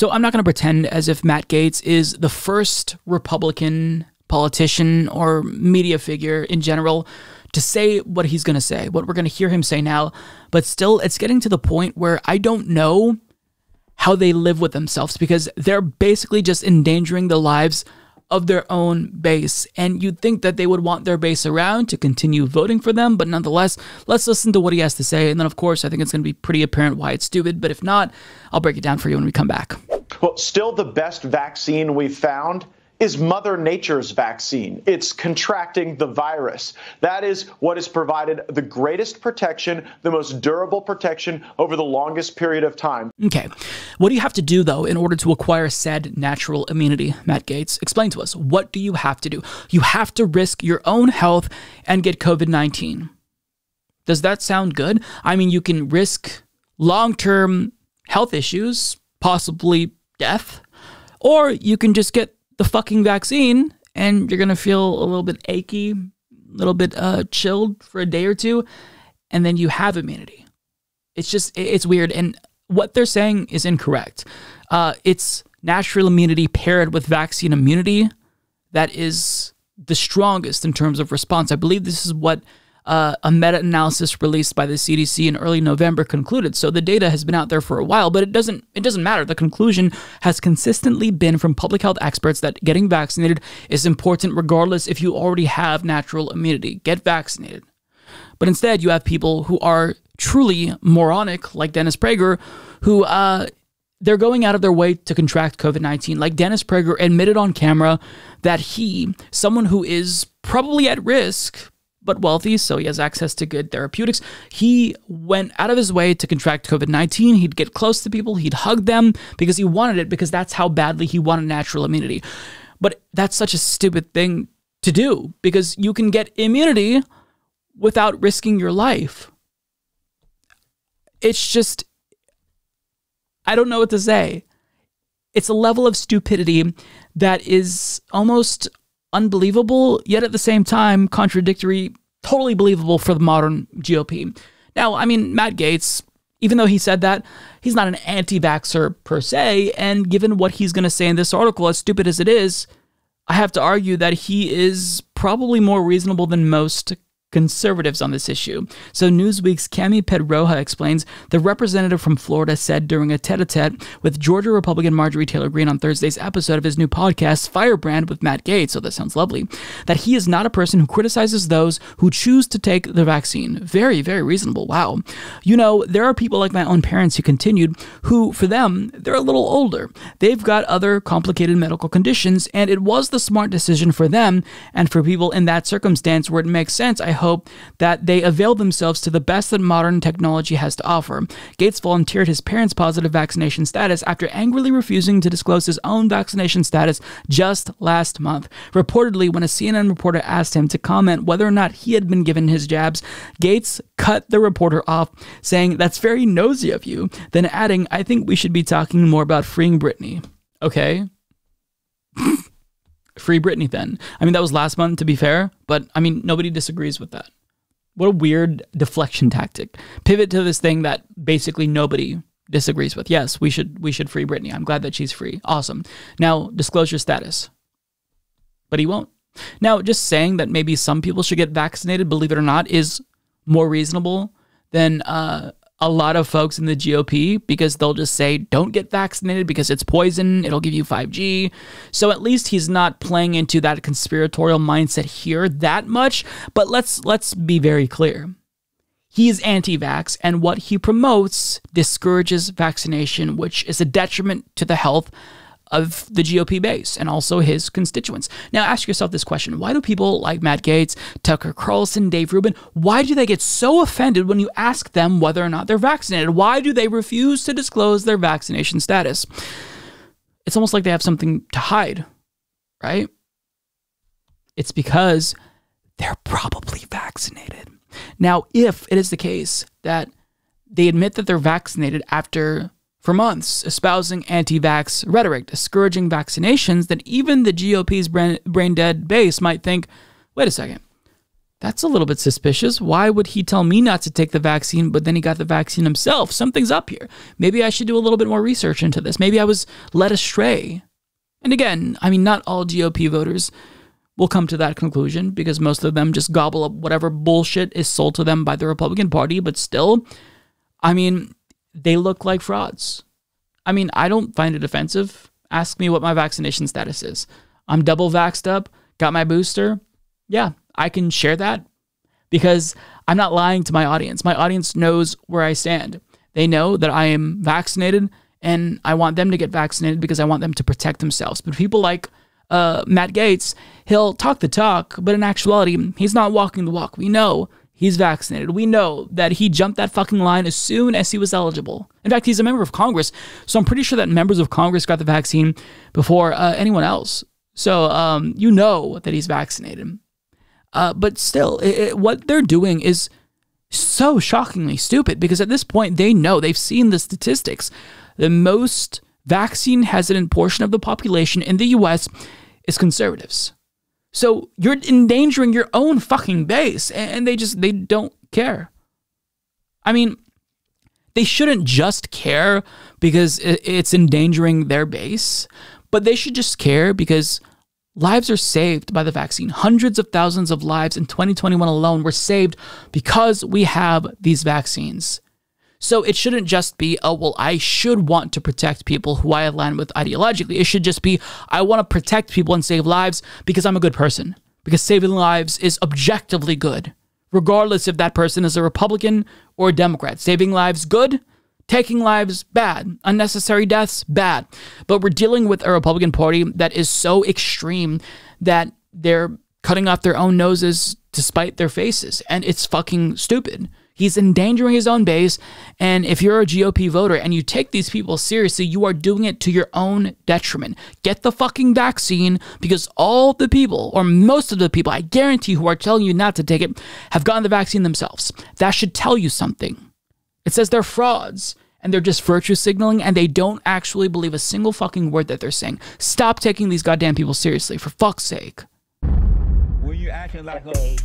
So I'm not going to pretend as if Matt Gaetz is the first Republican politician or media figure in general to say what he's going to say, what we're going to hear him say now. But still, it's getting to the point where I don't know how they live with themselves because they're basically just endangering the lives of their own base. And you'd think that they would want their base around to continue voting for them, but nonetheless, let's listen to what he has to say. And then, of course, I think it's going to be pretty apparent why it's stupid. But if not, I'll break it down for you when we come back. Well, still the best vaccine we've found is Mother Nature's vaccine. It's contracting the virus. That is what has provided the greatest protection, the most durable protection over the longest period of time. Okay. What do you have to do, though, in order to acquire said natural immunity, Matt Gaetz? Explain to us. What do you have to do? You have to risk your own health and get COVID 19. Does that sound good? I mean, you can risk long term health issues, possibly death, or you can just get the fucking vaccine and you're going to feel a little bit achy, a little bit uh, chilled for a day or two, and then you have immunity. It's just, it's weird. And what they're saying is incorrect. Uh, it's natural immunity paired with vaccine immunity that is the strongest in terms of response. I believe this is what uh, a meta analysis released by the CDC in early November concluded. So the data has been out there for a while, but it doesn't it doesn't matter. The conclusion has consistently been from public health experts that getting vaccinated is important regardless if you already have natural immunity. Get vaccinated. But instead, you have people who are truly moronic, like Dennis Prager, who uh, they're going out of their way to contract COVID 19. Like Dennis Prager admitted on camera that he, someone who is probably at risk, but wealthy, so he has access to good therapeutics. He went out of his way to contract COVID 19. He'd get close to people, he'd hug them because he wanted it, because that's how badly he wanted natural immunity. But that's such a stupid thing to do because you can get immunity without risking your life. It's just, I don't know what to say. It's a level of stupidity that is almost unbelievable, yet at the same time contradictory, totally believable for the modern GOP. Now, I mean, Matt Gaetz, even though he said that, he's not an anti vaxxer per se. And given what he's going to say in this article, as stupid as it is, I have to argue that he is probably more reasonable than most conservatives on this issue. So Newsweek's Cami Pedroja explains the representative from Florida said during a tete-a-tete with Georgia Republican Marjorie Taylor Greene on Thursday's episode of his new podcast Firebrand with Matt Gaetz, so that sounds lovely, that he is not a person who criticizes those who choose to take the vaccine. Very, very reasonable. Wow. You know, there are people like my own parents who continued who for them, they're a little older. They've got other complicated medical conditions and it was the smart decision for them and for people in that circumstance where it makes sense. I hope that they avail themselves to the best that modern technology has to offer. Gaetz volunteered his parents' positive vaccination status after angrily refusing to disclose his own vaccination status just last month. Reportedly, when a CNN reporter asked him to comment whether or not he had been given his jabs, Gaetz cut the reporter off, saying, That's very nosy of you, then adding, I think we should be talking more about freeing Britney. Okay. Free Britney then. I mean, that was last month, to be fair, but I mean, nobody disagrees with that. What a weird deflection tactic. Pivot to this thing that basically nobody disagrees with. Yes, we should we should free Britney. I'm glad that she's free. Awesome. Now disclose your status. But he won't. Now, just saying that maybe some people should get vaccinated, believe it or not, is more reasonable than uh, a lot of folks in the GOP because they'll just say, don't get vaccinated because it's poison, it'll give you 5G. So at least he's not playing into that conspiratorial mindset here that much. But let's let's be very clear. He is anti-vax, and what he promotes discourages vaccination, which is a detriment to the health of the GOP base and also his constituents. Now, ask yourself this question why do people like Matt Gaetz, Tucker Carlson, Dave Rubin, why do they get so offended when you ask them whether or not they're vaccinated? Why do they refuse to disclose their vaccination status? It's almost like they have something to hide, right? It's because they're probably vaccinated. Now, if it is the case that they admit that they're vaccinated after for months, espousing anti vax rhetoric, discouraging vaccinations, that even the GOP's brain dead base might think wait a second, That's a little bit suspicious. Why would he tell me not to take the vaccine, but then he got the vaccine himself? Something's up here. Maybe I should do a little bit more research into this. Maybe I was led astray. And again, I mean, not all GOP voters will come to that conclusion because most of them just gobble up whatever bullshit is sold to them by the Republican Party. But still, I mean, they look like frauds. I mean, I don't find it offensive. Ask me what my vaccination status is. I'm double vaxxed up, got my booster. Yeah, I can share that because I'm not lying to my audience. My audience knows where I stand. They know that I am vaccinated and I want them to get vaccinated because I want them to protect themselves. But people like uh, Matt Gaetz, he'll talk the talk, but in actuality, he's not walking the walk. We know he's vaccinated. We know that he jumped that fucking line as soon as he was eligible. In fact, he's a member of Congress, so I'm pretty sure that members of Congress got the vaccine before uh, anyone else. So um, you know that he's vaccinated. Uh, but still, it, it, what they're doing is so shockingly stupid because at this point they know they've seen the statistics. The most vaccine hesitant portion of the population in the US is conservatives. So you're endangering your own fucking base and they just they don't care. I mean, they shouldn't just care because it's endangering their base, but they should just care because Lives are saved by the vaccine. Hundreds of thousands of lives in 2021 alone were saved because we have these vaccines. So it shouldn't just be, oh, well, I should want to protect people who I align with ideologically. It should just be, I want to protect people and save lives because I'm a good person. Because saving lives is objectively good, regardless if that person is a Republican or a Democrat. Saving lives, good. Taking lives, bad. Unnecessary deaths, bad. But we're dealing with a Republican Party that is so extreme that they're cutting off their own noses to spite their faces. And it's fucking stupid. He's endangering his own base. And if you're a GOP voter and you take these people seriously, you are doing it to your own detriment. Get the fucking vaccine because all the people, or most of the people, I guarantee, who are telling you not to take it, have gotten the vaccine themselves. That should tell you something. It says they're frauds and they're just virtue signaling and they don't actually believe a single fucking word that they're saying. Stop taking these goddamn people seriously, for fuck's sake. When you acting like a